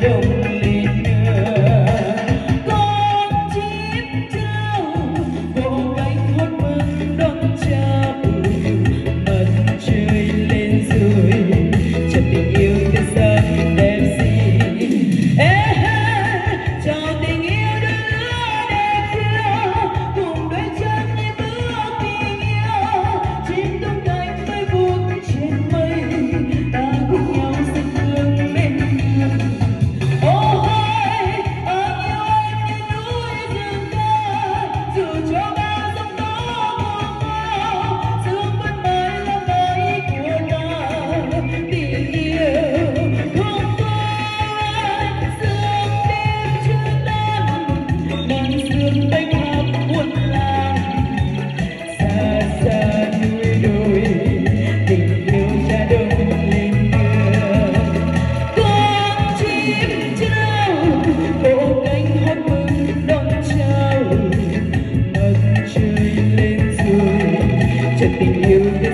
Yeah. to you.